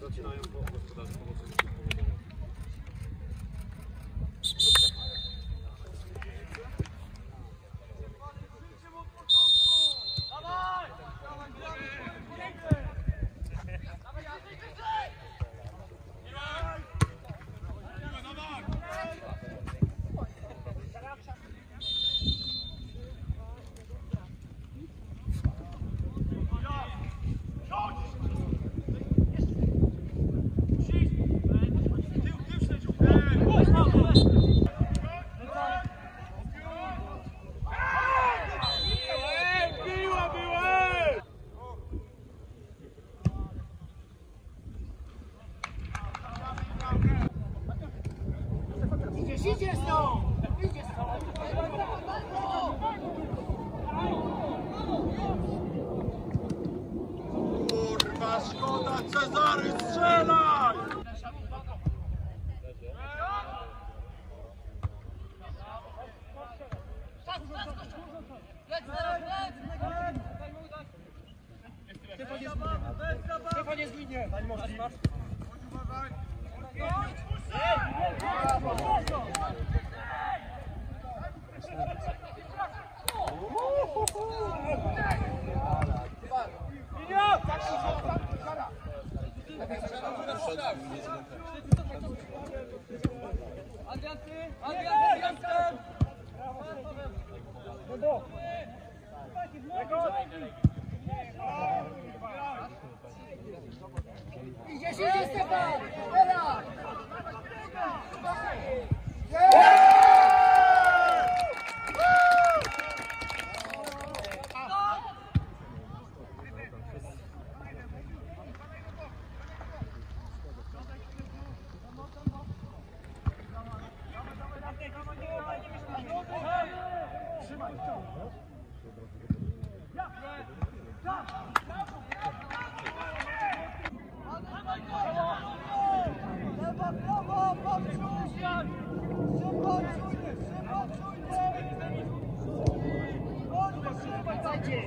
Zaczynają po gospodarstwo. Cezary, strzelaj! Stefan jest w linie! Pani Morski! Chodź uważaj! Chodź, puszczaj!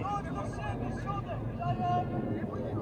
Chodź do siebie, siódem! Dalej!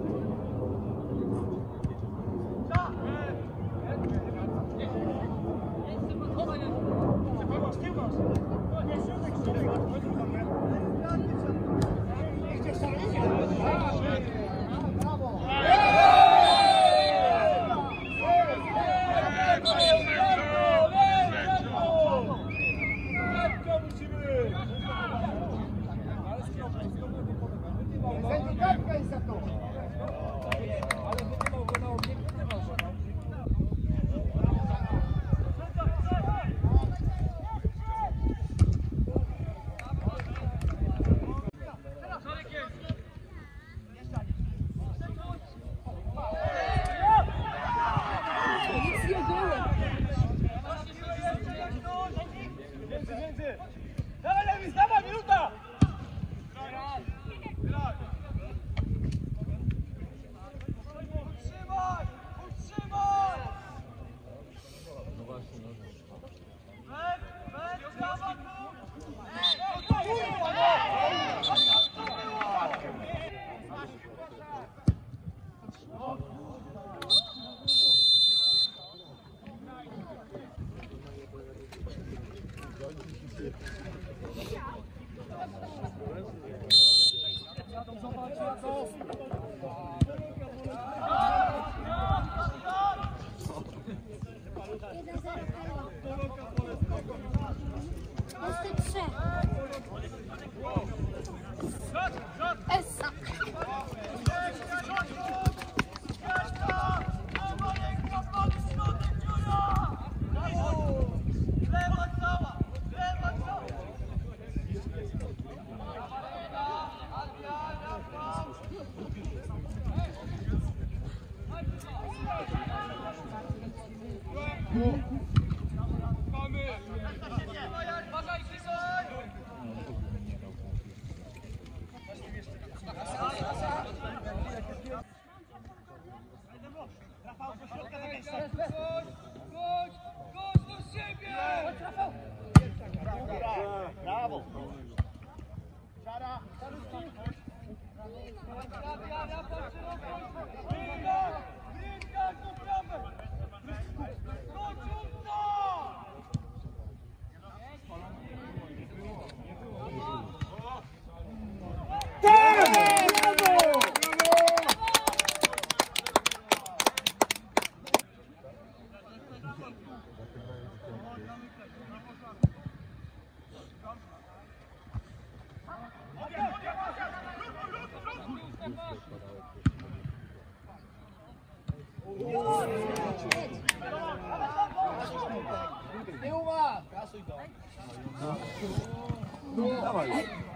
Brawo!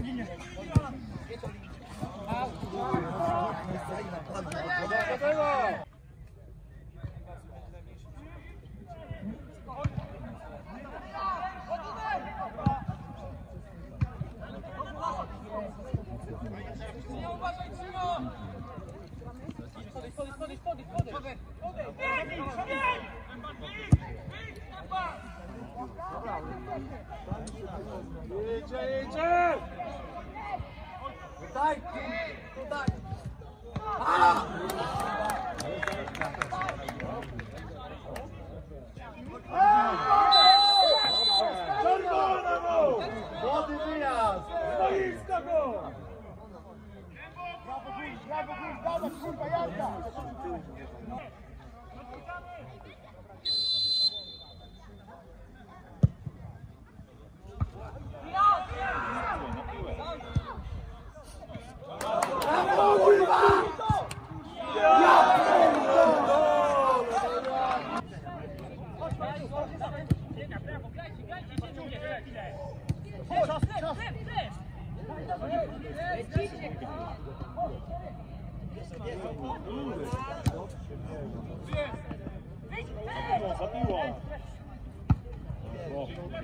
Владимир. Czerwona mu! Młody wyjazd! Stoiska go! Brawo, brawo, Gul, brawo, kurwa, jazda!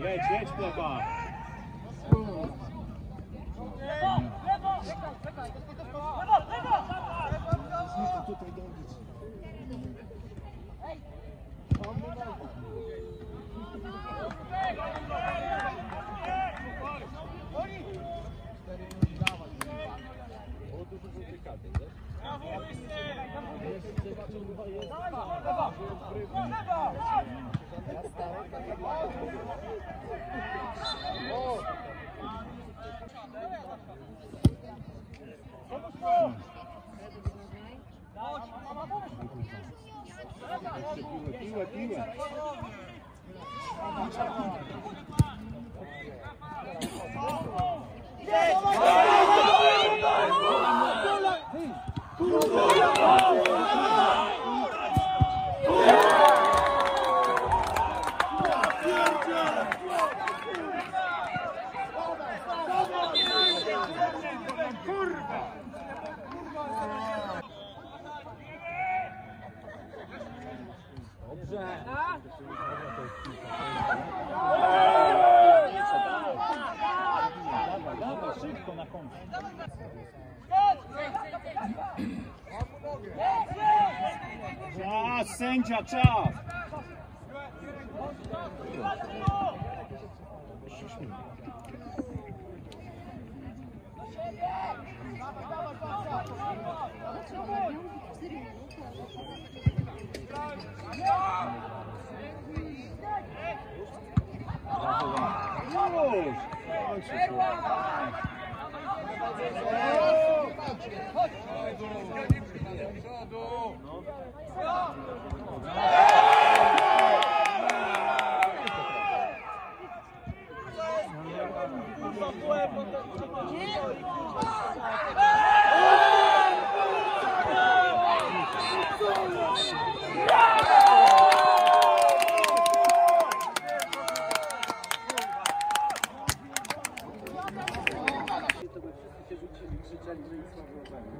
Jedź, jedź, Activa, activa. Curva! Piłę, piłę! Dawaj, dawaj, szybko na końcu. Czas, sędzia, czas! Już!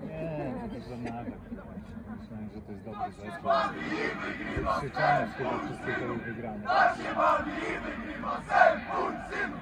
Nie, to nawet. Myślałem, że to jest dobry zespół. Krzyczane chyba wszyscy to już wygramy. Was się bawi, wygrywa sen, mój synu!